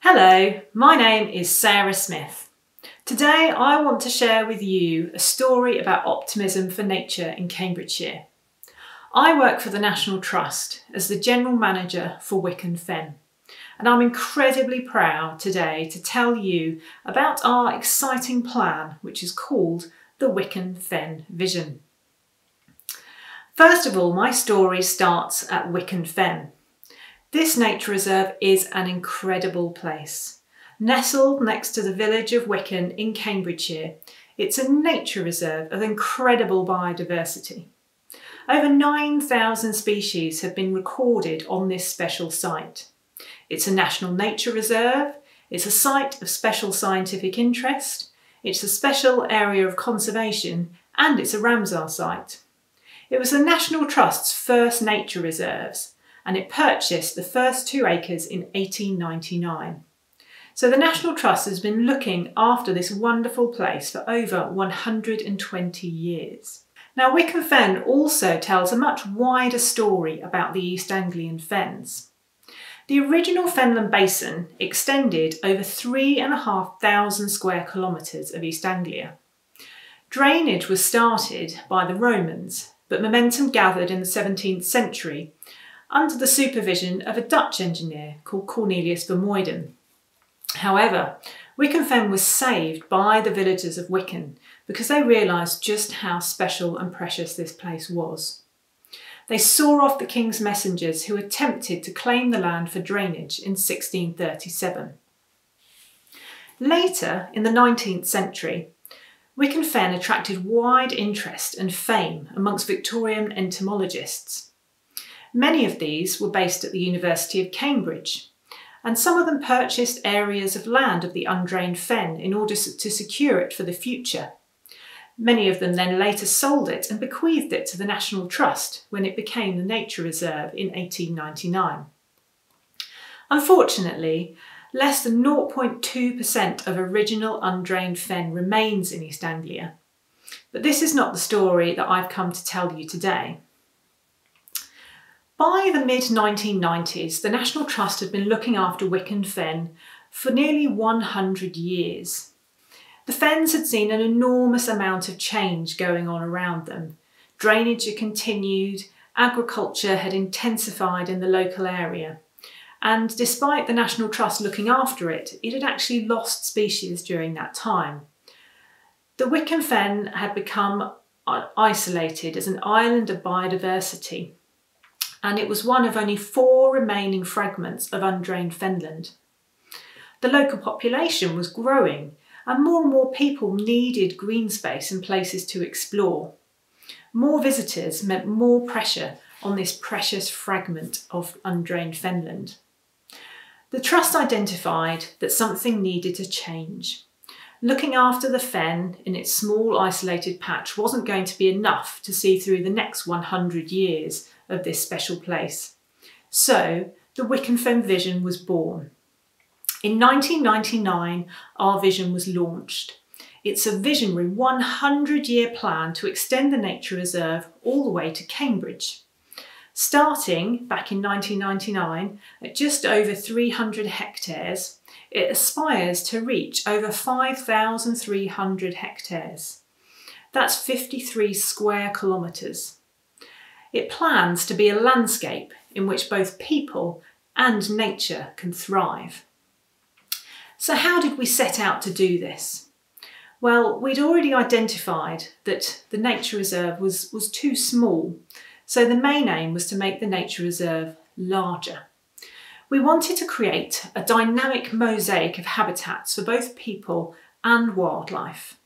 Hello, my name is Sarah Smith. Today I want to share with you a story about optimism for nature in Cambridgeshire. I work for the National Trust as the General Manager for Wicken Fen and I'm incredibly proud today to tell you about our exciting plan which is called the Wicken Fen Vision. First of all, my story starts at Wicken Fen this nature reserve is an incredible place. Nestled next to the village of Wicken in Cambridgeshire, it's a nature reserve of incredible biodiversity. Over 9,000 species have been recorded on this special site. It's a national nature reserve, it's a site of special scientific interest, it's a special area of conservation and it's a Ramsar site. It was the National Trust's first nature reserves and it purchased the first two acres in 1899. So the National Trust has been looking after this wonderful place for over 120 years. Now Wicken Fen also tells a much wider story about the East Anglian Fens. The original Fenland Basin extended over 3,500 square kilometres of East Anglia. Drainage was started by the Romans, but momentum gathered in the 17th century under the supervision of a Dutch engineer called Cornelius Vermuyden. However, Wicken Fen was saved by the villagers of Wicken because they realised just how special and precious this place was. They saw off the king's messengers who attempted to claim the land for drainage in 1637. Later, in the 19th century, Wicken Fen attracted wide interest and fame amongst Victorian entomologists. Many of these were based at the University of Cambridge, and some of them purchased areas of land of the undrained fen in order to secure it for the future. Many of them then later sold it and bequeathed it to the National Trust when it became the Nature Reserve in 1899. Unfortunately, less than 0.2% of original undrained fen remains in East Anglia. But this is not the story that I've come to tell you today. By the mid 1990s, the National Trust had been looking after Wicken Fen for nearly 100 years. The fens had seen an enormous amount of change going on around them. Drainage had continued, agriculture had intensified in the local area, and despite the National Trust looking after it, it had actually lost species during that time. The Wicken Fen had become uh, isolated as an island of biodiversity and it was one of only four remaining fragments of undrained fenland. The local population was growing and more and more people needed green space and places to explore. More visitors meant more pressure on this precious fragment of undrained fenland. The Trust identified that something needed to change. Looking after the fen in its small isolated patch wasn't going to be enough to see through the next 100 years of this special place. So the Wicken Fen Vision was born. In 1999, our vision was launched. It's a visionary 100 year plan to extend the nature reserve all the way to Cambridge. Starting back in 1999 at just over 300 hectares, it aspires to reach over 5,300 hectares. That's 53 square kilometres. It plans to be a landscape in which both people and nature can thrive. So how did we set out to do this? Well, we'd already identified that the nature reserve was, was too small, so the main aim was to make the nature reserve larger. We wanted to create a dynamic mosaic of habitats for both people and wildlife.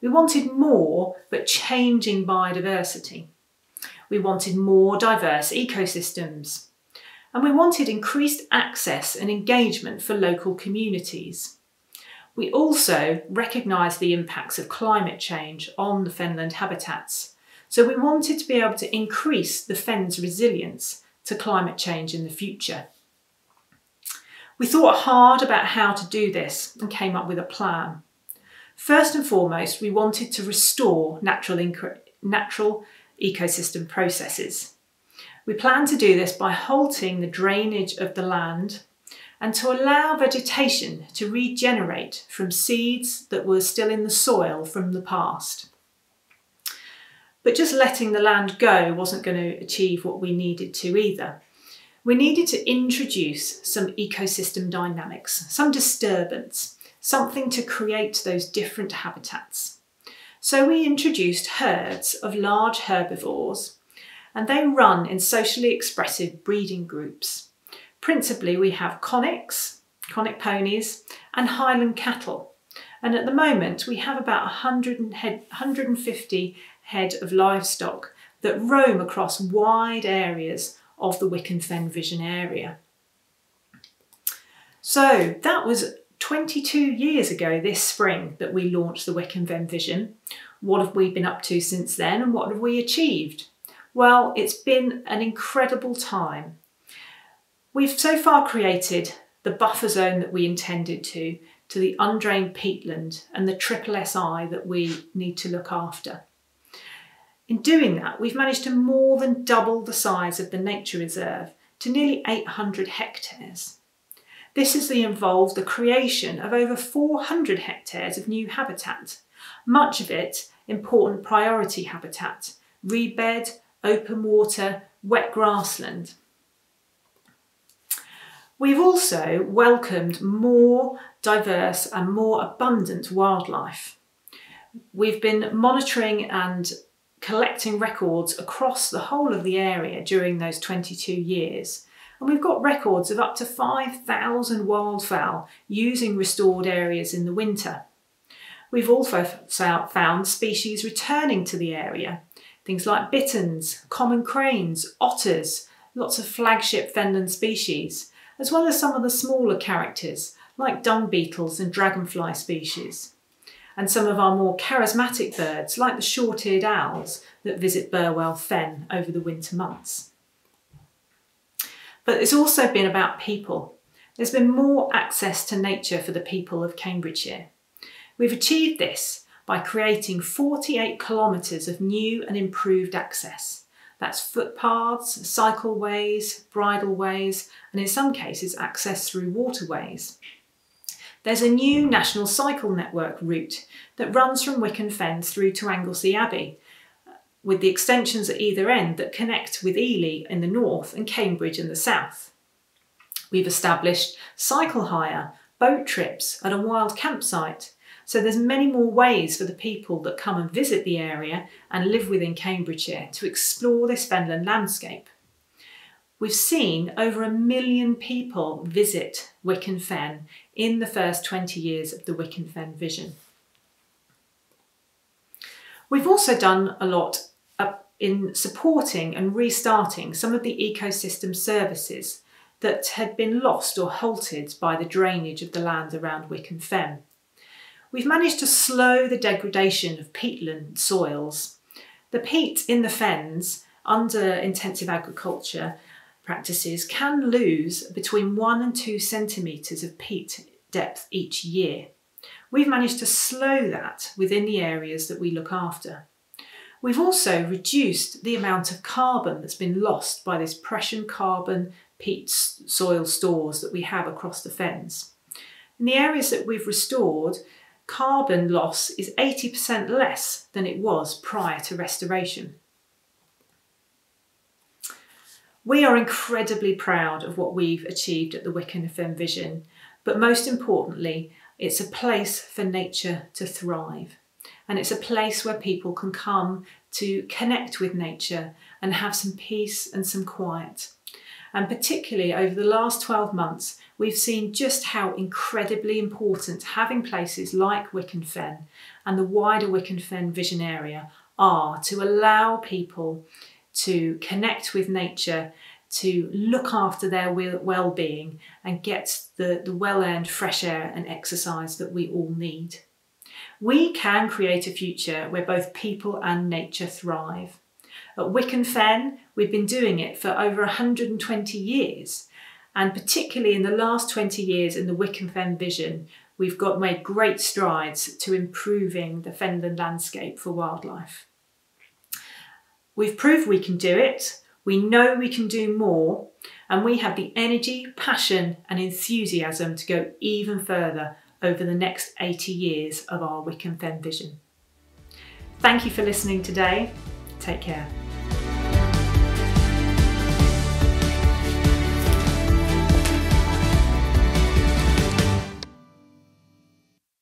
We wanted more, but changing biodiversity. We wanted more diverse ecosystems. And we wanted increased access and engagement for local communities. We also recognised the impacts of climate change on the fenland habitats. So we wanted to be able to increase the fen's resilience to climate change in the future. We thought hard about how to do this and came up with a plan. First and foremost, we wanted to restore natural, natural ecosystem processes. We plan to do this by halting the drainage of the land and to allow vegetation to regenerate from seeds that were still in the soil from the past. But just letting the land go wasn't going to achieve what we needed to either. We needed to introduce some ecosystem dynamics, some disturbance, something to create those different habitats. So we introduced herds of large herbivores and they run in socially expressive breeding groups. Principally, we have koniks, konik ponies, and Highland cattle. And at the moment, we have about 100 head, 150 head of livestock that roam across wide areas of the Wicken Fen Vision area. So that was 22 years ago this spring that we launched the Wicken Fen Vision. What have we been up to since then and what have we achieved? Well, it's been an incredible time. We've so far created the buffer zone that we intended to, to the undrained peatland and the triple SI that we need to look after. In doing that, we've managed to more than double the size of the nature reserve to nearly 800 hectares. This has involved the creation of over 400 hectares of new habitat, much of it important priority habitat, reed bed, open water, wet grassland. We've also welcomed more diverse and more abundant wildlife. We've been monitoring and collecting records across the whole of the area during those 22 years. And we've got records of up to 5,000 wildfowl using restored areas in the winter. We've also found species returning to the area Things like bitterns, common cranes, otters, lots of flagship fenland species, as well as some of the smaller characters like dung beetles and dragonfly species. And some of our more charismatic birds like the short-eared owls that visit Burwell Fen over the winter months. But it's also been about people. There's been more access to nature for the people of Cambridgeshire. We've achieved this by creating 48 kilometres of new and improved access. That's footpaths, cycleways, bridleways, and in some cases access through waterways. There's a new national cycle network route that runs from Wicken Fens through to Anglesey Abbey, with the extensions at either end that connect with Ely in the north and Cambridge in the south. We've established cycle hire, boat trips and a wild campsite, so there's many more ways for the people that come and visit the area and live within Cambridgeshire to explore this fenland landscape. We've seen over a million people visit Wicken Fen in the first 20 years of the Wicken Fen vision. We've also done a lot in supporting and restarting some of the ecosystem services that had been lost or halted by the drainage of the land around Wicken Fen we've managed to slow the degradation of peatland soils. The peat in the fens under intensive agriculture practices can lose between one and two centimetres of peat depth each year. We've managed to slow that within the areas that we look after. We've also reduced the amount of carbon that's been lost by this pression carbon peat soil stores that we have across the fens. In the areas that we've restored, carbon loss is 80% less than it was prior to restoration. We are incredibly proud of what we've achieved at the Wicken Fen Vision, but most importantly, it's a place for nature to thrive. And it's a place where people can come to connect with nature and have some peace and some quiet. And particularly over the last 12 months, we've seen just how incredibly important having places like Wicken Fen and the wider Wicken Fen vision area are to allow people to connect with nature, to look after their well-being and get the, the well-earned fresh air and exercise that we all need. We can create a future where both people and nature thrive. At Wicken Fen, we've been doing it for over 120 years. And particularly in the last 20 years in the Wicken Fen vision, we've got made great strides to improving the fenland landscape for wildlife. We've proved we can do it, we know we can do more, and we have the energy, passion, and enthusiasm to go even further over the next 80 years of our Wicken Fen vision. Thank you for listening today. Take care.